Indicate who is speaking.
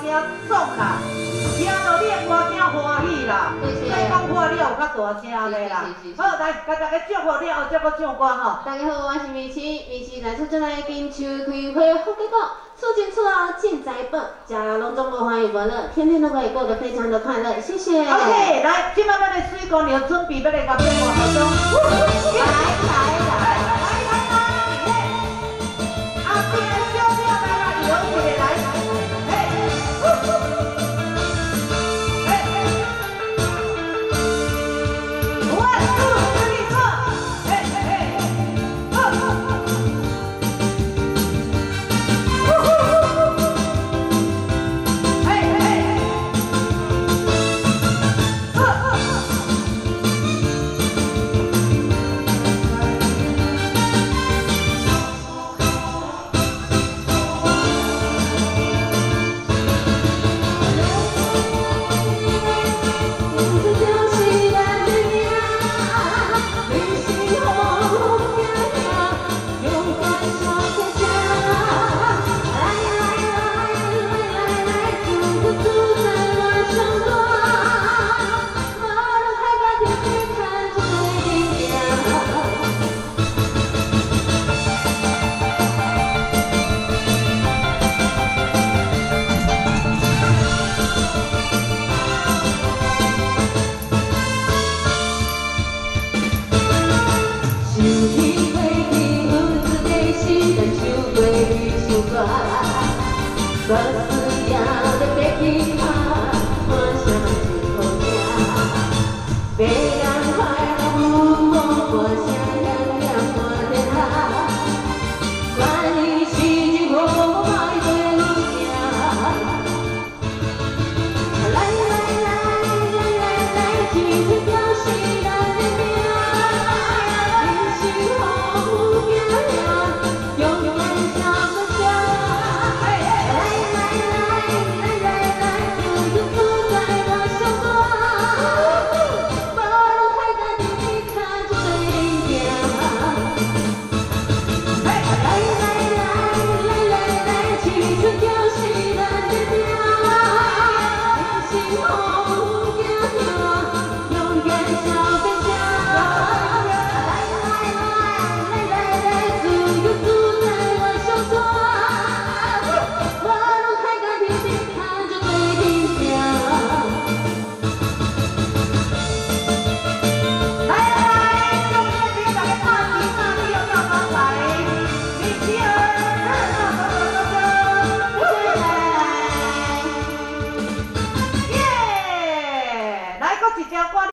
Speaker 1: 声爽啦，听到你的歌声欢喜啦，再讲话你也有较大声的啦。好，来，甲大家祝福了后，再搁唱歌吼。
Speaker 2: 大家好，我是米奇，米奇来出这来金秋开花福结果，出进出啊进财宝，家隆中国欢愉快乐，天天都可以过得非常的快乐，谢谢。
Speaker 1: OK，来，今麦要来水姑娘准备要来甲变化好中，
Speaker 2: 来来来。不要的别